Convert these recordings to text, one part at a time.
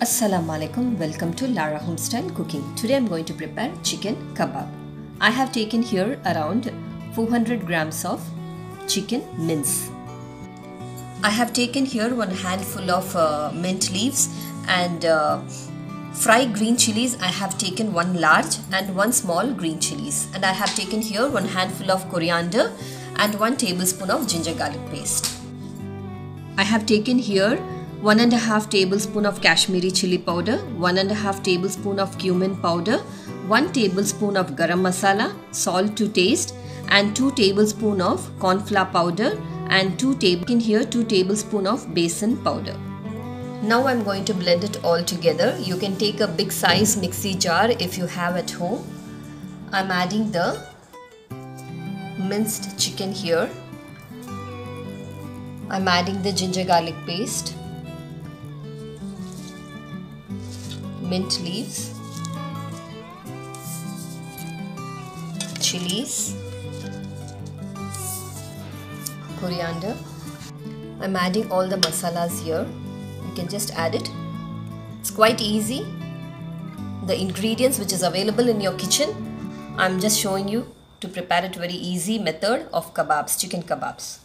Assalamu alaikum, welcome to Lara Homestyle Cooking. Today I'm going to prepare chicken kebab. I have taken here around 400 grams of chicken mince. I have taken here one handful of uh, mint leaves and uh, fried green chilies. I have taken one large and one small green chilies. And I have taken here one handful of coriander and one tablespoon of ginger garlic paste. I have taken here one and a half tablespoon of Kashmiri chili powder, one and a half tablespoon of cumin powder, one tablespoon of garam masala, salt to taste, and two tablespoon of corn flour powder, and two table in here two tablespoon of besan powder. Now I'm going to blend it all together. You can take a big size mixie jar if you have at home. I'm adding the minced chicken here. I'm adding the ginger garlic paste mint leaves, chilies, coriander. I'm adding all the masalas here. You can just add it. It's quite easy. The ingredients which is available in your kitchen, I'm just showing you to prepare it very easy method of kebabs, chicken kebabs.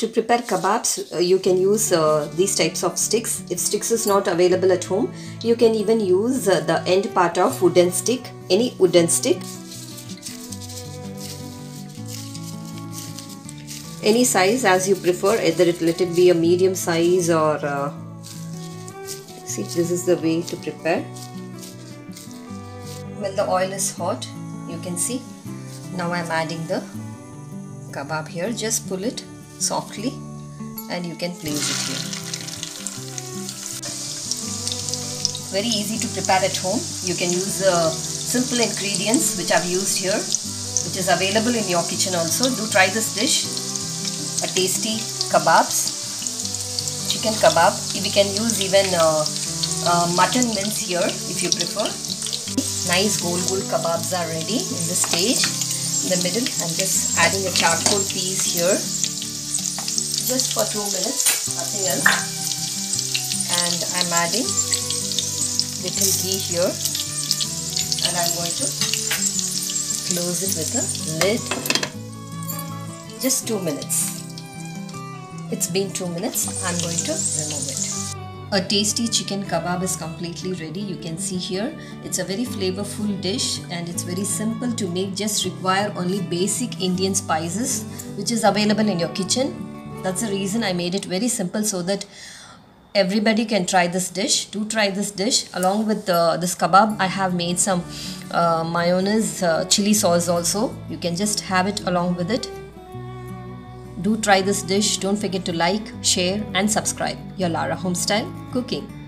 To prepare kebabs, uh, you can use uh, these types of sticks. If sticks is not available at home, you can even use uh, the end part of wooden stick, any wooden stick. Any size as you prefer, either it let it be a medium size or uh, see this is the way to prepare. When the oil is hot, you can see. Now I'm adding the kebab here. Just pull it softly and you can place it here. Very easy to prepare at home. You can use uh, simple ingredients which I've used here which is available in your kitchen also. Do try this dish. A tasty kebabs, chicken kebab. We can use even uh, uh, mutton mince here if you prefer. Nice gold gold kebabs are ready in this stage. In the middle, I'm just adding a charcoal piece here just for 2 minutes, nothing else. And I'm adding little ghee here and I'm going to close it with a lid. Just 2 minutes. It's been 2 minutes, I'm going to remove it. A tasty chicken kebab is completely ready. You can see here. It's a very flavorful dish and it's very simple to make. Just require only basic Indian spices which is available in your kitchen that's the reason I made it very simple so that everybody can try this dish. Do try this dish along with uh, this kebab. I have made some uh, mayonnaise uh, chili sauce also. You can just have it along with it. Do try this dish. Don't forget to like, share and subscribe. Your Lara Homestyle Cooking.